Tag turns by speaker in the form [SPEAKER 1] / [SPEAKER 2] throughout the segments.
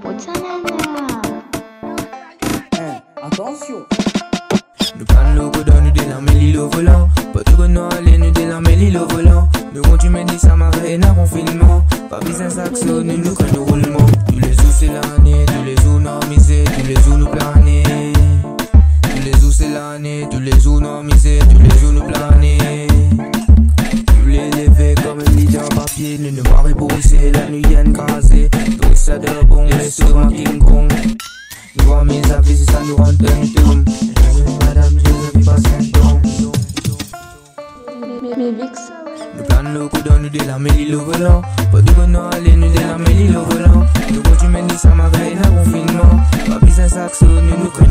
[SPEAKER 1] Potanana.
[SPEAKER 2] Hein, attention.
[SPEAKER 3] Nous parlons le codon, nous délarmons l'île au volant. Pas de allez, nous délarmons l'île au volant. Nous un confinement. Pas besoin saxo, nous nous connaissons roulement. Tous les jours c'est l'année, tous les jours normisés, tous les jours nous planer. Tous les jours c'est l'année, tous les jours normisés, tous les jours nous planer. En nous nous barrer pour essayer la nuit à crasée. Tout ça de bon, les souvent King Kong. Nous voir mes avis, c'est ça nous rend un toum. Madame, je ne pas symptôme.
[SPEAKER 1] Mais Vix,
[SPEAKER 3] Nous planons le coup dans nous délarmer l'île au volant. Pas de bonheur, aller nous délarmer l'île au volant. Nous continuons de ça m'a veille, la confinement. Pas besoin saxo, nous nous connaissons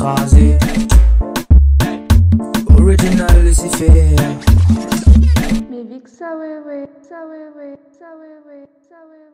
[SPEAKER 3] écrasé. Original Lucifer.
[SPEAKER 1] Mais Vic, ça ouais, ouais, ça ouais, ouais, ça ouais, ouais, ça ouais.